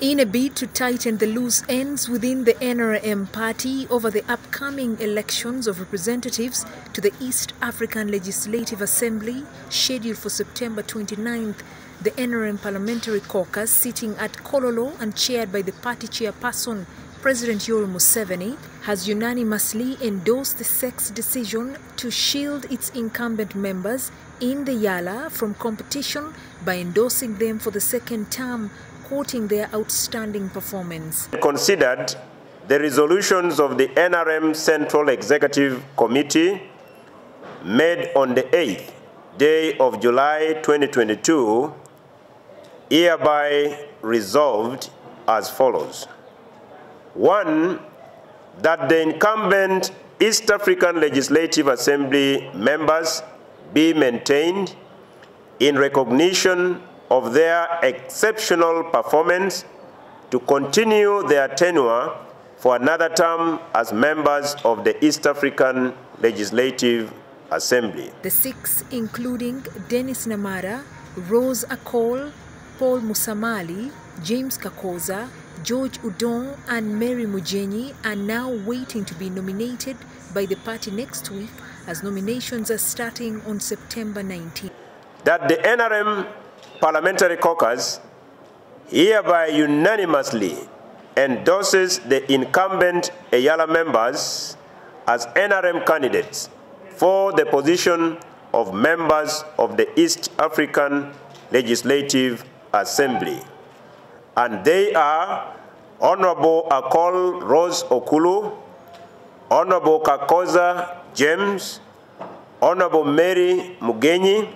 In a bid to tighten the loose ends within the NRM party over the upcoming elections of representatives to the East African Legislative Assembly, scheduled for September 29th, the NRM Parliamentary Caucus, sitting at Kololo and chaired by the party chairperson, President Yoweri Museveni, has unanimously endorsed the CEC's decision to shield its incumbent members in the EALA from competition by endorsing them for the second term quoting their outstanding performance. Considered the resolutions of the NRM Central Executive Committee made on the 8th day of July 2022 hereby resolved as follows. One, that the incumbent East African Legislative Assembly members be maintained in recognition of their exceptional performance to continue their tenure for another term as members of the East African Legislative Assembly. The six, including Dennis Namara, Rose Akol, Paul Musamali, James Kakoza, George Udon, and Mary Mugyenyi, are now waiting to be nominated by the party next week as nominations are starting on September 19. That the NRM Parliamentary Caucus hereby unanimously endorses the incumbent EALA members as NRM candidates for the position of members of the East African Legislative Assembly. And they are Honorable Akol Rose Okullu, Honorable Kakoza James, Honorable Mary Mugyenyi,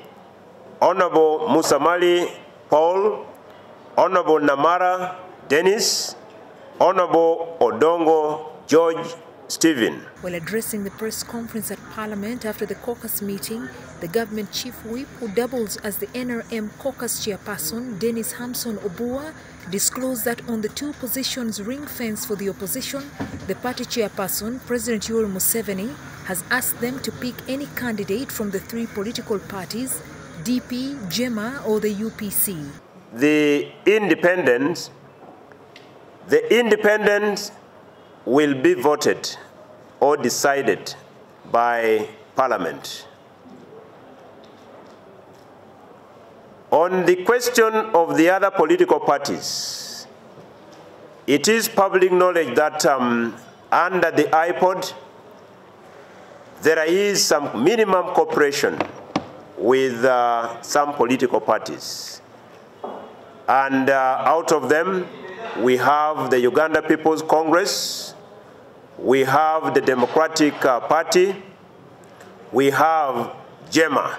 Honorable Musamali Paul, Honorable Namara Dennis, Honorable Odongo George Stephen. While addressing the press conference at Parliament after the caucus meeting, the government chief whip, who doubles as the NRM caucus chairperson, Dennis Hamson Obua, disclosed that on the two positions ring-fenced for the opposition, the party chairperson, President Yoweri Museveni, has asked them to pick any candidate from the three political parties DP, JEEMA, or the UPC? The independents, the independents will be voted or decided by Parliament. On the question of the other political parties, it is public knowledge that um, under the IPOD, there is some minimum cooperation with uh, some political parties. And uh, out of them, we have the Uganda People's Congress, we have the Democratic uh, Party, we have JEEMA.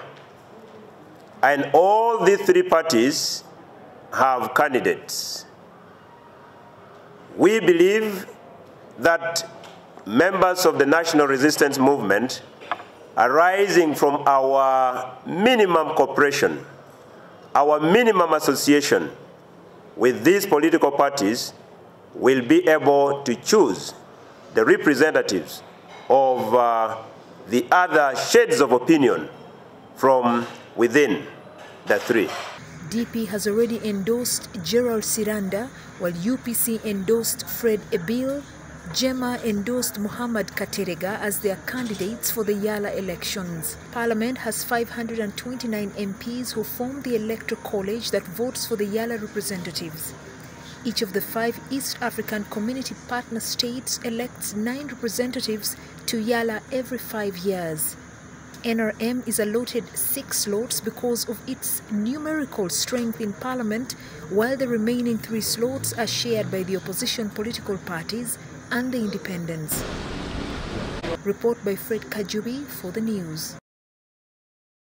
And all these three parties have candidates. We believe that members of the National Resistance Movement arising from our minimum cooperation, our minimum association with these political parties will be able to choose the representatives of uh, the other shades of opinion from within the three. DP has already endorsed Gerald Siranda, while UPC endorsed Fred Ebil JEEMA endorsed Muhammad Katerega as their candidates for the EALA elections. Parliament has 529 MPs who form the electoral college that votes for the EALA representatives. Each of the five East African Community Partner States elects nine representatives to EALA every five years. NRM is allotted six slots because of its numerical strength in parliament, while the remaining three slots are shared by the opposition political parties and the Independents. Report by Fred Kajubi for the news.